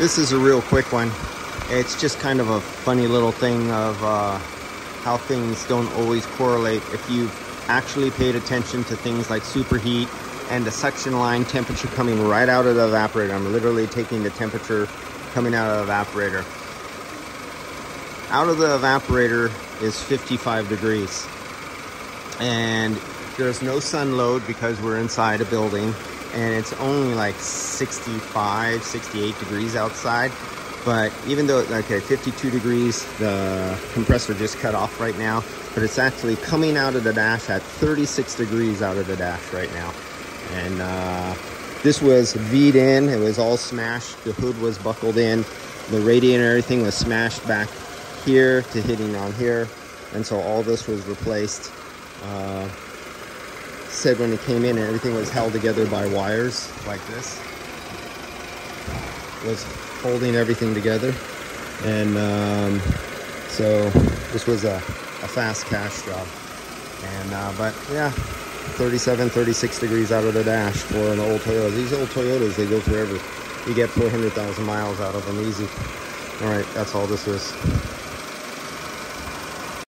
This is a real quick one. It's just kind of a funny little thing of uh, how things don't always correlate. If you've actually paid attention to things like superheat and the suction line temperature coming right out of the evaporator. I'm literally taking the temperature coming out of the evaporator. Out of the evaporator is 55 degrees. And there's no sun load because we're inside a building and it's only like 65, 68 degrees outside. But even though, okay, 52 degrees, the compressor just cut off right now, but it's actually coming out of the dash at 36 degrees out of the dash right now. And uh, this was V'd in, it was all smashed, the hood was buckled in, the radiator everything was smashed back here to hitting on here. And so all this was replaced. Uh, said when it came in and everything was held together by wires like this. Was holding everything together. And um, so this was a, a fast cash job. And uh, but yeah, 37, 36 degrees out of the dash for an old Toyota. These old Toyotas, they go forever. You get 400,000 miles out of them easy. All right, that's all this is.